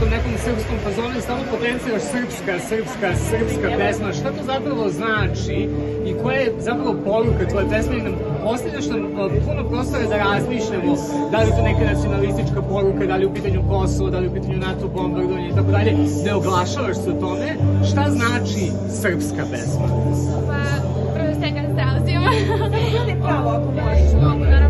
tom nekom srpskom fazonu i stalno potenciraš srpska, srpska, srpska pesma. Šta to zapravo znači i koja je zapravo poruka tvoje pesme i nam ostavljaš nam puno prostora da razmišljamo da li je to neka nacionalistička poruka, da li je u pitanju Kosovo, da li je u pitanju NATO bombardovanje i tako dalje. Ne oglašavaš se o tome. Šta znači srpska pesma? Pa, prvo svega zdravstvima. Pravo, ako možeš. Mogu, naravno.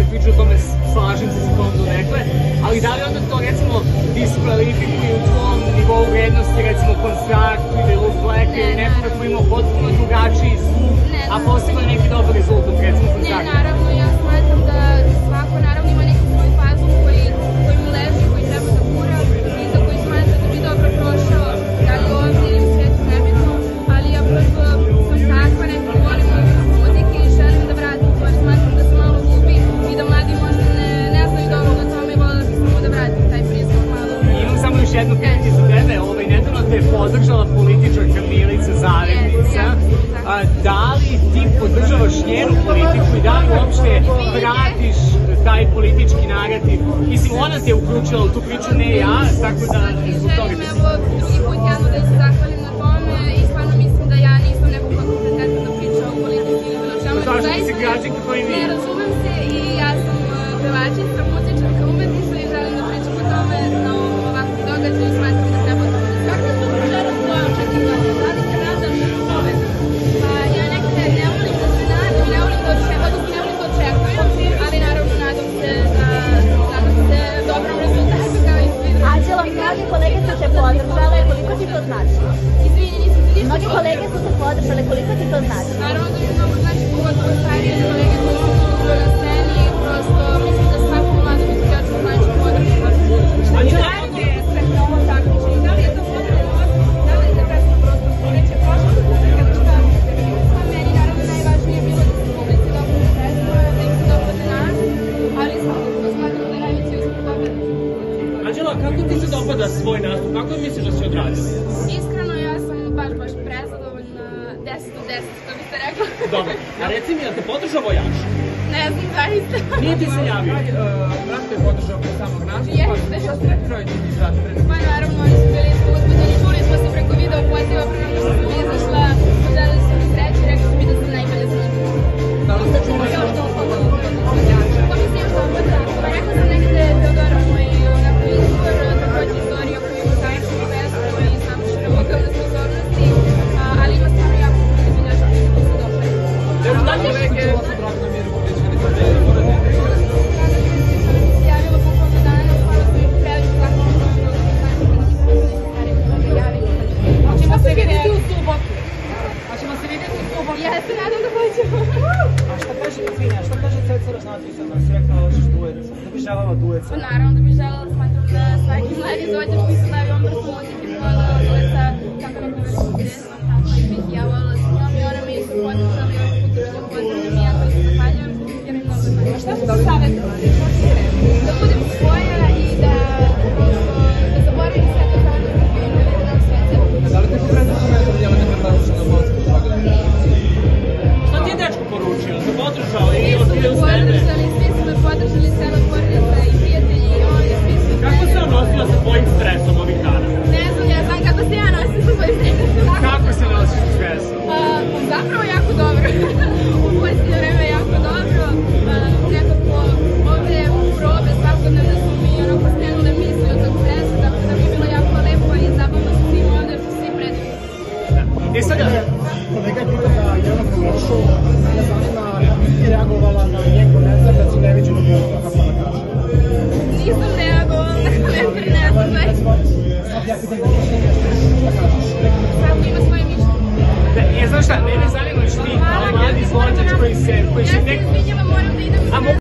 Kad priča o tome, slažem se sa tom donekle, ali da li onda to, recimo, diskvalifikuje u tvom nivou vrednosti, recimo, konstrakt ili look black ili Ne, A, da li ti podržavaš njenu politiku i da li uopšte pratiš taj politički narativ? Mislim, ona te je uključila u tu priču, ne ja, tako da zbog toga Želim ti evo drugi put javno da se zahvalim na tome i stvarno mislim da ja nisam neko ko kompetentna da priča o politici ili bilo čemu. Zato što ti si građanka kao i mi. Ne razumem se i ja sam uh, pevačica, muzičarka, umetnica i želim da pričam o tome na ovakvom događaju. Smatram da su te podržale, koliko ti to znači? Nisam se ništa Mnogi kolege su te podržale, koliko ti to znači? Naravno da mi mnogo znači pogotovo starije kolege koji su Anđela, kako ti se dopada svoj nastup? Kako misliš da si odradila? Iskreno ja sam baš baš prezadovoljna 10 od 10 što biste rekla. Dobro, a reci mi, jel te podržao vojač? ne znam zaista. Nije ti se javio? Brat te je podržao kod samog nastupa. Jeste. Šta ste trojice ti brat pred Pa naravno, oni su bili uzbuđeni, čuli smo se preko video poziva pre Ja se nadam da hoćemo. A šta kaže, izvini, a šta kaže Ceca Raznatović, sad nam si rekla da hoćeš duet, da bi želela duet Pa naravno da bih želela, smatram da svaki mladi izvođač koji se bavi ovom vrstom muzike bi volao da je sa tako nekom vrstom pesmom, tako i bih ja volala sa njom i ona me isto podržala i ovog puta ću da pozdravim i ja to isto zahvaljujem jer mi mnogo znači. Šta su savjetovali? Kako se odnosila sa tvojim stresom ovih dana? Ne znam, ja znam kako se ja nosim sa svojim predmetom. Kako se nosiš u stresu? A, zapravo jako dobro. u posljednje vreme jako dobro. A, nekako ovde probe svakodnevne su mi onako skrenule misli od tog stresa, tako da mi je bilo jako lepo i zabavno sa svim ovde, su svi predivni. E sada, Kolega je pitao da Jelena Komošu, mene zanima kako ti reagovala na njen komentar da si neviđeno bilo, kako ona kaže. Nisam ne Esattamente, le sale non ci dicono, ma di volte ci puoi essere, puoi essere... Amore,